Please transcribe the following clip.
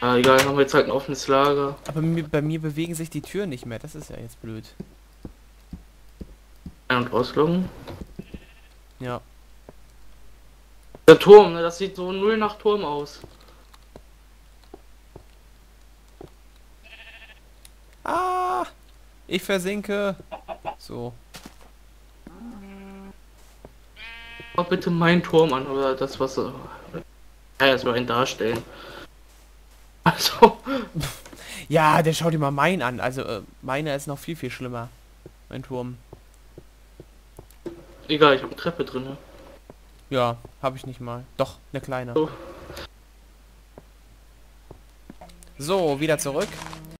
Ah, egal, haben wir jetzt halt ein offenes Lager. Aber mir, bei mir bewegen sich die Türen nicht mehr. Das ist ja jetzt blöd. Ein- und ausloggen. Ja. Der Turm, ne, das sieht so null nach Turm aus. Ah! Ich versinke. So. Schau bitte meinen Turm an oder das, was er. Ja, erstmal einen darstellen. Also, Ja, der schaut dir mal meinen an. Also, äh, meiner ist noch viel, viel schlimmer. Mein Turm. egal, ich habe eine Treppe drin. Ja, habe ich nicht mal. Doch, eine kleine. So. So, wieder zurück.